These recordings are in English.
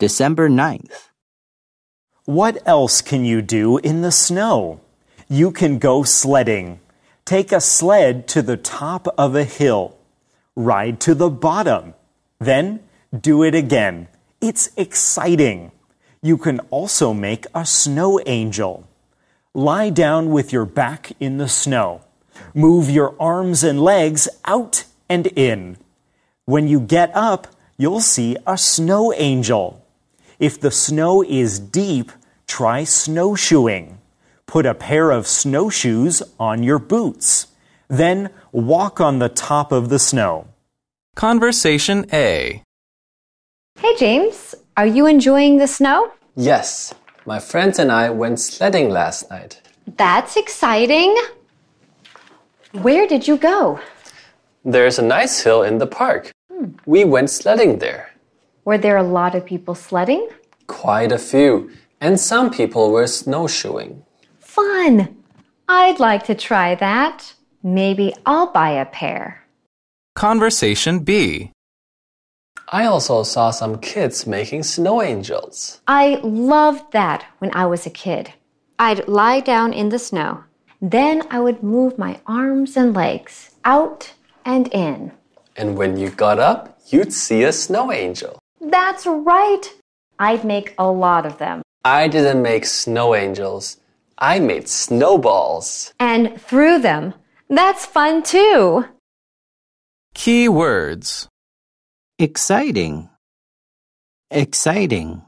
December 9th. What else can you do in the snow? You can go sledding. Take a sled to the top of a hill. Ride to the bottom. Then do it again. It's exciting. You can also make a snow angel. Lie down with your back in the snow. Move your arms and legs out and in. When you get up, you'll see a snow angel. If the snow is deep, try snowshoeing. Put a pair of snowshoes on your boots. Then walk on the top of the snow. Conversation A. Hey, James, are you enjoying the snow? Yes, my friends and I went sledding last night. That's exciting. Where did you go? There's a nice hill in the park. We went sledding there. Were there a lot of people sledding? Quite a few, and some people were snowshoeing. Fun! I'd like to try that. Maybe I'll buy a pair. Conversation B. I also saw some kids making snow angels. I loved that when I was a kid. I'd lie down in the snow. Then I would move my arms and legs out and in. And when you got up, you'd see a snow angel. That's right. I'd make a lot of them. I didn't make snow angels. I made snowballs. And threw them. That's fun too. Key words. Exciting. Exciting.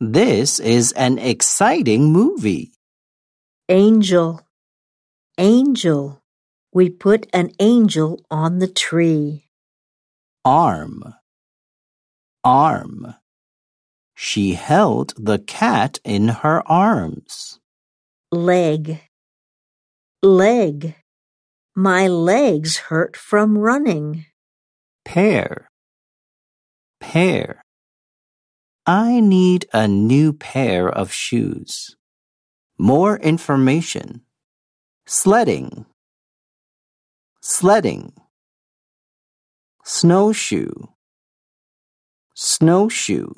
This is an exciting movie. Angel. Angel. We put an angel on the tree. Arm. Arm. She held the cat in her arms. Leg. Leg. My legs hurt from running. Pair. Pair. I need a new pair of shoes. More information. Sledding. Sledding. Snowshoe. Snowshoe.